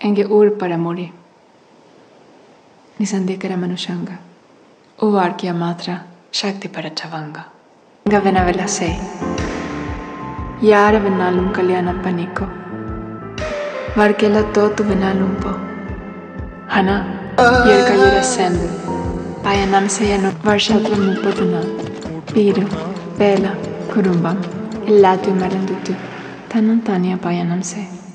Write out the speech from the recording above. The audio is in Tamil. Engedord Paramori, Nisandekara Manushanga, Ovarkya Matra, Shakti Parachavanga. Gavenavela 6. யார வேணாலும் கல்யாணம் பண்ணிக்கோ வாழ்க்கையில் தோத்து வேணாலும் போ ஆனால் இயற்கையோட சேர்ந்து பயணம் செய்யணும் வருஷத்தில் முப்பது நாள் வீடு வேலை குடும்பம் எல்லாத்தையும் மறந்துட்டு தன்னும் தனியாக பயணம் செய்